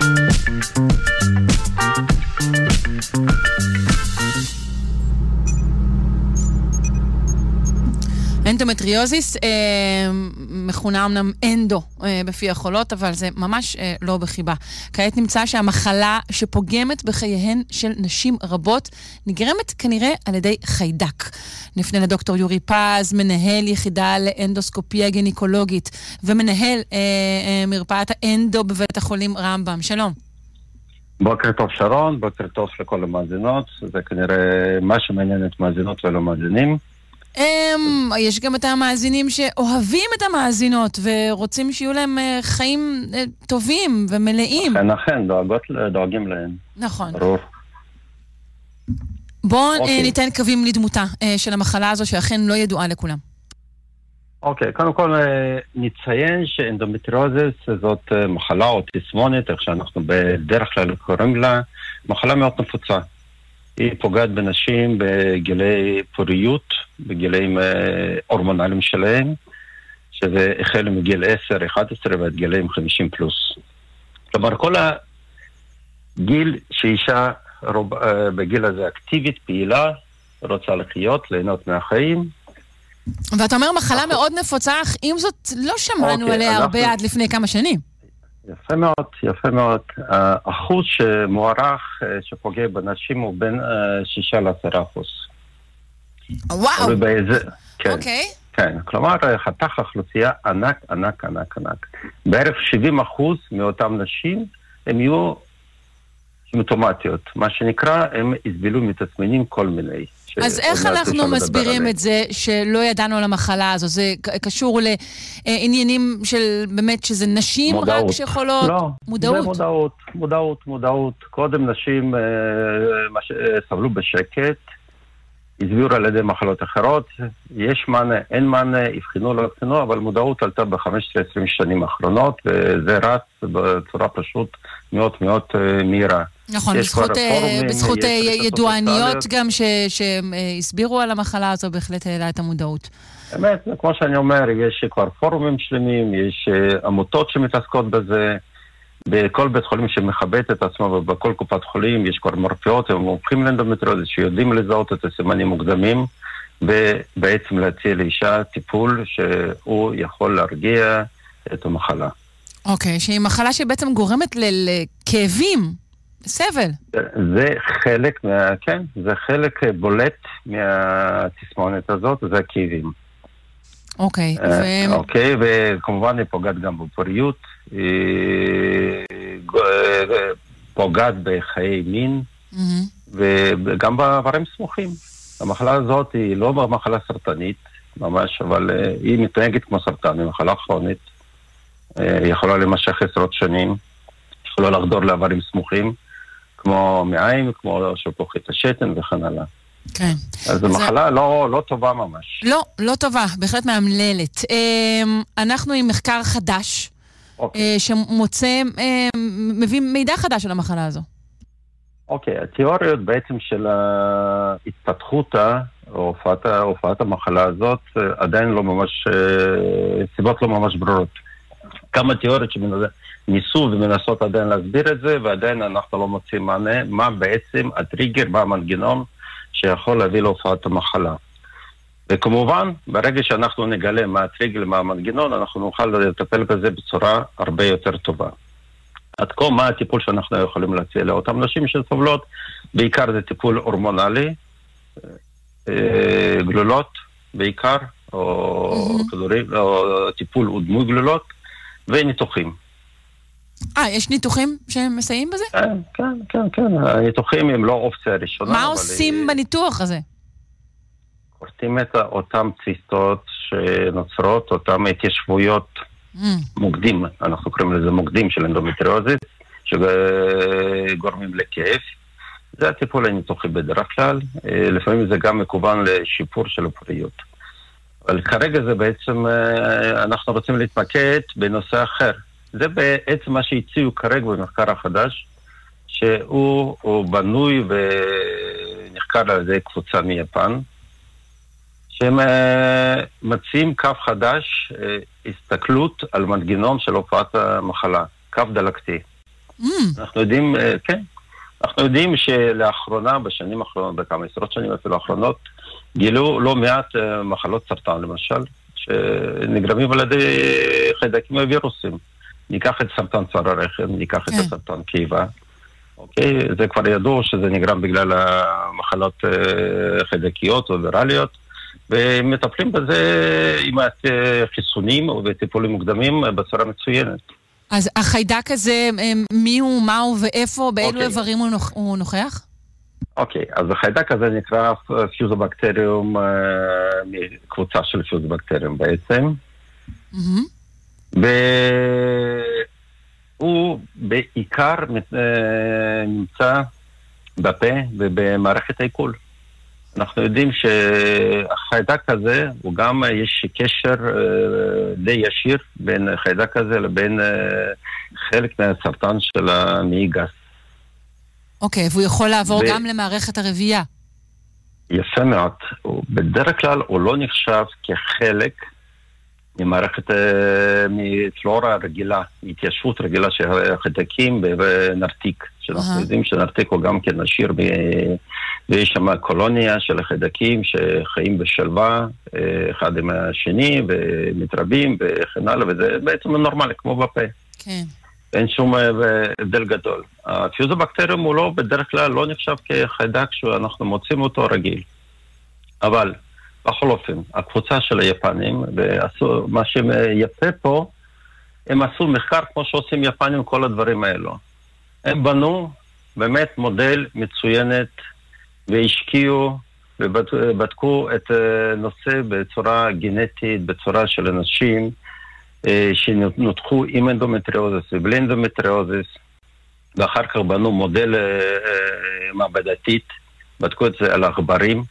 ピッ! אנדומטריוזיס אה, מכונה אמנם אנדו אה, בפי החולות, אבל זה ממש אה, לא בחיבה. כעת נמצא שהמחלה שפוגמת בחייהן של נשים רבות נגרמת כנראה על ידי חיידק. נפנה לדוקטור יורי פז, מנהל יחידה לאנדוסקופיה גינקולוגית ומנהל אה, אה, מרפאת האנדו בבית החולים רמב"ם. שלום. בוקר טוב שרון, בוקר טוב לכל המאזינות, זה כנראה מה שמעניין את מאזינות ולא מאזינים. Um, יש גם את המאזינים שאוהבים את המאזינות ורוצים שיהיו להם uh, חיים uh, טובים ומלאים. אכן, אכן, דואגות, דואגים להם. נכון. ברור. בואו okay. uh, ניתן קווים לדמותה של המחלה הזו שאכן לא ידועה לכולם. אוקיי, קודם כל נציין שאנדומטריוזיס זאת מחלה או תסמונת, איך שאנחנו בדרך כלל קוראים לה, מחלה מאוד נפוצה. היא פוגעת בנשים בגילי פוריות, בגילאים אה, הורמונליים שלהם, שזה החל מגיל 10, 11 ועד גילאים 50 פלוס. כלומר, כל הגיל שאישה רוב, אה, בגיל הזה אקטיבית, פעילה, רוצה לחיות, ליהנות מהחיים. ואתה אומר מחלה מאוד נפוצה, אך עם זאת לא שמענו אוקיי, עליה אנחנו... הרבה עד לפני כמה שנים. יפה מאוד, יפה מאוד. האחוז שמוערך אה, שפוגע בנשים הוא בין 6 אה, ל-10 אחוז. וואו. באיזה, כן. אוקיי. כן, כלומר חתך האוכלוסייה ענק, ענק, ענק, ענק. בערך 70 אחוז מאותן נשים הן יהיו סימפטומטיות. מה שנקרא, הם יסבלו מתסמינים כל מיני. אז איך אנחנו מסבירים את זה שלא ידענו על המחלה הזו? זה קשור לעניינים של באמת שזה נשים מודעות. רק שיכולות? לא, מודעות. זה מודעות, מודעות, מודעות. קודם נשים אה, אה, סבלו בשקט, הסבירו על ידי מחלות אחרות, יש מענה, אין מענה, אבחנו, לא אבחנו, אבל מודעות עלתה ב-15-20 שנים האחרונות, וזה רץ בצורה פשוט מאוד מאוד אה, מהירה. נכון, בזכות, פורומים, בזכות ידועניות גם שהסבירו על המחלה הזו, בהחלט העלה את המודעות. באמת, כמו שאני אומר, יש כבר פורומים שלמים, יש עמותות שמתעסקות בזה. בכל בית חולים שמכבד את עצמו ובכל קופת חולים יש כבר מרפאות, הם מומחים לאנדומטריוזיס שיודעים לזהות את הסימנים מוקדמים ובעצם להציע לאישה טיפול שהוא יכול להרגיע את המחלה. אוקיי, okay, שהיא מחלה שבעצם גורמת לכאבים, סבל. זה חלק מה... כן, זה חלק בולט מהתסמונת הזאת, זה הכאבים. אוקיי, okay, אה, ו... אוקיי, וכמובן היא פוגעת גם בפוריות. פוגעת בחיי מין וגם באיברים סמוכים. המחלה הזאת היא לא מחלה סרטנית ממש, אבל אה, היא מתנהגת כמו סרטן, היא מחלה כרונית. אה, היא יכולה להימשך עשרות שנים, יכולה לחדור לאיברים סמוכים, כמו מעיים, כמו שלפוחית השתן וכן הלאה. כן. אז זו מחלה לא, לא טובה ממש. לא, לא טובה, בהחלט מאמללת. אמ, אנחנו עם מחקר חדש. אוקיי. אה, שמוצא, אה, מביא מידע חדש על המחלה הזו. אוקיי, התיאוריות בעצם של התפתחותה, או הופעת, הופעת המחלה הזאת, אה, עדיין לא ממש, סיבות לא ממש ברורות. כמה תיאוריות שניסו ומנסות עדיין להסביר את זה, ועדיין אנחנו לא מוצאים מענה, מה בעצם הטריגר, מה המנגנון שיכול להביא להופעת המחלה. וכמובן, ברגע שאנחנו נגלה מה הטריגל, מה המנגנון, אנחנו נוכל לטפל בזה בצורה הרבה יותר טובה. עד כה, מה הטיפול שאנחנו יכולים להציע לאותן נשים שסובלות? בעיקר זה טיפול הורמונלי, אה, גלולות בעיקר, או כדורים, או טיפול דמוי גלולות, וניתוחים. אה, יש ניתוחים שמסייעים בזה? כן, כן, כן, כן. הניתוחים הם לא אופציה ראשונה. מה עושים היא... בניתוח הזה? כורתים את אותם ציסטות שנוצרות, אותם התיישבויות, mm. מוקדים, אנחנו קוראים לזה מוקדים של אנדומטריוזיס, שגורמים לכאב. זה הטיפול הניתוחי בדרך כלל, אה, לפעמים זה גם מקוון לשיפור של הפוריות. אבל כרגע זה בעצם, אה, אנחנו רוצים להתמקד בנושא אחר. זה בעצם מה שהציעו כרגע במחקר החדש, שהוא בנוי ונחקר על ידי קבוצה מיפן, שהם uh, מציעים קו חדש, uh, הסתכלות על מנגנון של הופעת המחלה, קו דלקתי. Mm. אנחנו יודעים, אה, כן, אנחנו יודעים שלאחרונה, בשנים האחרונות, בכמה עשרות שנים אפילו האחרונות, גילו לא מעט אה, מחלות סרטן למשל, שנגרמים על ידי חיידקים ווירוסים. ניקח את סרטן צוואר הרחם, ניקח כן. את הסרטן קיבה. אוקיי? זה כבר ידוע שזה נגרם בגלל המחלות אה, חיידקיות או ויראליות, ומטפלים בזה עם חיסונים או בטיפולים מוקדמים בצורה מצוינת. אז החיידק הזה, אה, מי הוא, מה הוא ואיפה, באילו אוקיי. איברים הוא, נוכ... הוא נוכח? אוקיי, אז החיידק הזה נקרא פיוזובקטריום, אה, מקבוצה של פיוזובקטריום בעצם. Mm-hmm. והוא בעיקר אה, נמצא בפה ובמערכת העיכול. אנחנו יודעים שהחיידק הזה, הוא גם, יש קשר אה, די ישיר בין החיידק הזה לבין אה, חלק מהסרטן של המעי גס. אוקיי, והוא יכול לעבור ו... גם למערכת הרבייה. יפה מאוד. בדרך כלל הוא לא נחשב כחלק ממערכת, אה, מפלורה רגילה, התיישבות רגילה של חיידקים בנרתיק. שאנחנו יודעים שנרתיק הוא גם כן עשיר, ויש שם קולוניה של החיידקים שחיים בשלווה אה, אחד עם השני, ומתרבים וכן הלאה, וזה בעצם נורמלי, כמו בפה. כן. אין שום אה, הבדל גדול. הפיוזובקטריום הוא לא, בדרך כלל לא נחשב כחיידק שאנחנו מוצאים אותו רגיל. אבל בכל אופן, הקבוצה של היפנים, ועשו, מה שיפה פה, הם עשו מחקר כמו שעושים יפנים כל הדברים האלו. הם בנו באמת מודל מצוינת והשקיעו ובדקו את הנושא אה, בצורה גנטית, בצורה של אנשים אה, שנותחו עם אנדומטריוזיס ובלי אנדומטריוזיס, ואחר כך בנו מודל אה, מעבדתית, בדקו את זה על עכברים,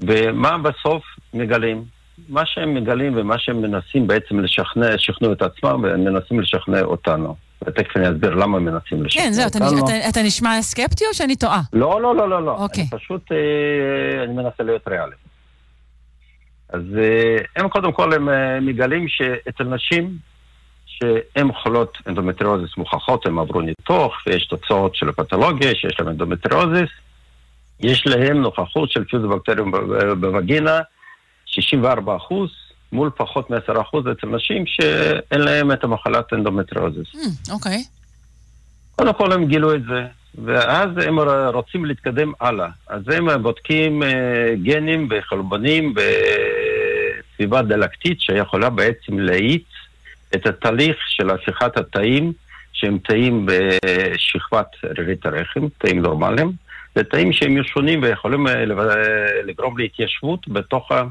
ומה בסוף מגלים? מה שהם מגלים ומה שהם מנסים בעצם לשכנע, שכנעו את עצמם ומנסים לשכנע אותנו. ותכף אני אסביר למה מנסים לשכנע כן, זהו, אתה, אתה, אתה נשמע סקפטי או שאני טועה? לא, לא, לא, לא, לא. אוקיי. אני פשוט, אה, אני מנסה להיות ריאלי. אז אה, הם קודם כל, הם אה, מגלים שאצל נשים שהן חולות אנדומטריוזיס מוכחות, הם עברו ניתוח ויש תוצאות של הפתולוגיה שיש להם אנדומטריוזיס, יש להם נוכחות של פיוזובקטריום בווגינה, 64 אחוז, מול פחות מ-10% אצל נשים שאין להם את המחלת אנדומטריוזיס. Mm, אוקיי. Okay. קודם כל הם גילו את זה, ואז הם רוצים להתקדם הלאה. אז הם בודקים אה, גנים וחלבונים בסביבה דלקתית שיכולה בעצם להאיץ את התהליך של הפיכת התאים, שהם תאים בשכבת רירית הרחם, תאים נורמליים, לתאים שהם שונים ויכולים אה, לגרום להתיישבות בתוך ה...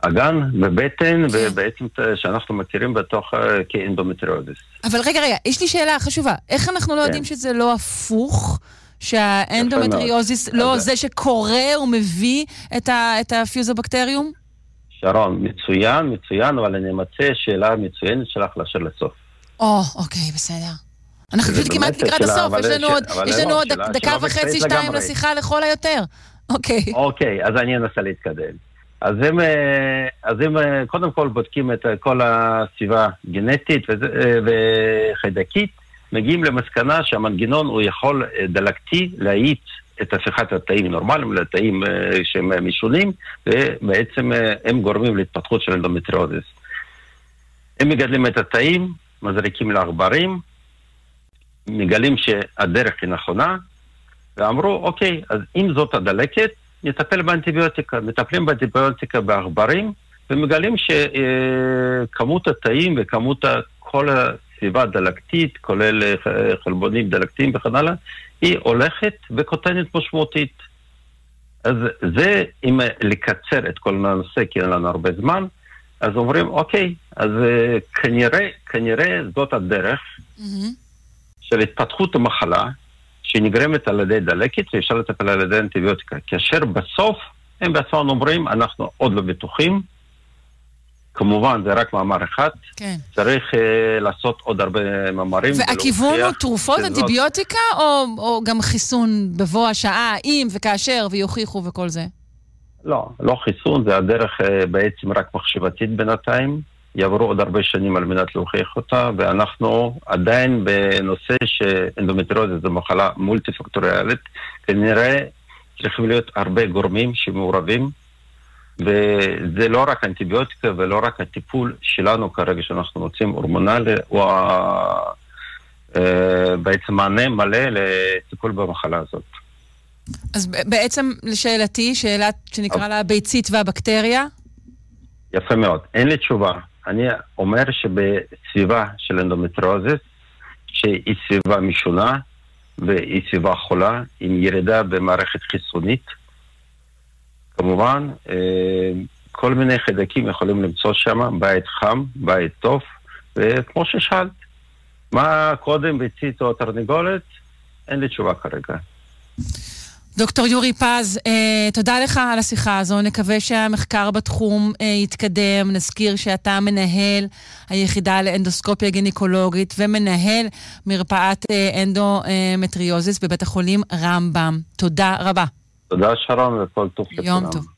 אגן ובטן, כן. ובעצם שאנחנו מכירים בתוך אה, כאנדומטריוזיס. אבל רגע, רגע, יש לי שאלה חשובה. איך אנחנו לא כן. יודעים שזה לא הפוך? שהאנדומטריוזיס לא זה שקורא ומביא את, ה, את הפיוזובקטריום? שרון, מצוין, מצוין, אבל אני אמצא שאלה מצוינת שלך לאשר לסוף. או, אוקיי, בסדר. אנחנו פשוט כמעט לקראת הסוף, יש לנו עוד, יש לנו עוד דקה וחצי, שתיים לשיחה לכל היותר. אוקיי. אוקיי, אז אני אנסה להתקדם. אז הם, אה, אז הם אה, קודם כל בודקים את כל הסביבה גנטית אה, וחיידקית, מגיעים למסקנה שהמנגנון הוא יכול דלקתי להאיץ את הפיכת התאים נורמליים לתאים שהם משונים, ובעצם הם גורמים להתפתחות של אנדומטריוזיס. הם מגדלים את התאים, מזריקים לעכברים, מגלים שהדרך היא נכונה, ואמרו, אוקיי, אז אם זאת הדלקת, נטפל באנטיביוטיקה. מטפלים באנטיביוטיקה בעכברים, ומגלים שכמות התאים וכמות כל הסביבה הדלקתית, כולל אה, חלבונים דלקתיים וכן הלאה, היא הולכת וקוטנת משמעותית. אז זה, אם לקצר את כל הנושא, כי אין לנו הרבה זמן, אז אומרים, אוקיי, אז אה, כנראה, כנראה זאת הדרך mm-hmm. של התפתחות המחלה, שנגרמת על ידי דלקת ואפשר לטפל על ידי אנטיביוטיקה. כאשר בסוף הם בעצמם אומרים, אנחנו עוד לא בטוחים. כמובן, זה רק מאמר אחד. כן. צריך uh, לעשות עוד הרבה מאמרים. והכיוון הוא תרופות, שזאת... אנטיביוטיקה, או, או גם חיסון בבוא השעה, אם וכאשר, ויוכיחו וכל זה? לא, לא חיסון, זה הדרך uh, בעצם רק מחשבתית בינתיים. יעברו עוד הרבה שנים על מנת להוכיח אותה, ואנחנו עדיין בנושא שאנדומטריוזיס זו מחלה מולטי-פקטוריאלית, כנראה צריכים להיות הרבה גורמים שמעורבים, וזה לא רק אנטיביוטיקה ולא רק הטיפול שלנו כרגע שאנחנו מוצאים הורמונלי, הוא אה, בעצם מענה מלא לטיפול במחלה הזאת. אז בעצם לשאלתי, שאלה שנקרא לה הביצית והבקטריה? יפה מאוד. אין לי תשובה. אני אומר שבסביבה של אנדומטריוזיס, שהיא סביבה משונה והיא סביבה חולה, עם ירידה במערכת חיסונית, כמובן, אה, כל מיני חיידקים יכולים למצוא שם, בית חם, בית טוב, וכמו ששאלת, מה קודם ביצית או תרנגולת? אין לי תשובה כרגע. דוקטור יורי פז, אה, תודה לך על השיחה הזו. נקווה שהמחקר בתחום אה, יתקדם. נזכיר שאתה מנהל היחידה לאנדוסקופיה גינקולוגית ומנהל מרפאת אה, אנדומטריוזיס בבית החולים רמב"ם. תודה רבה. תודה שרון וכל טוב לכולם. יום טוב.